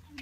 Thank you.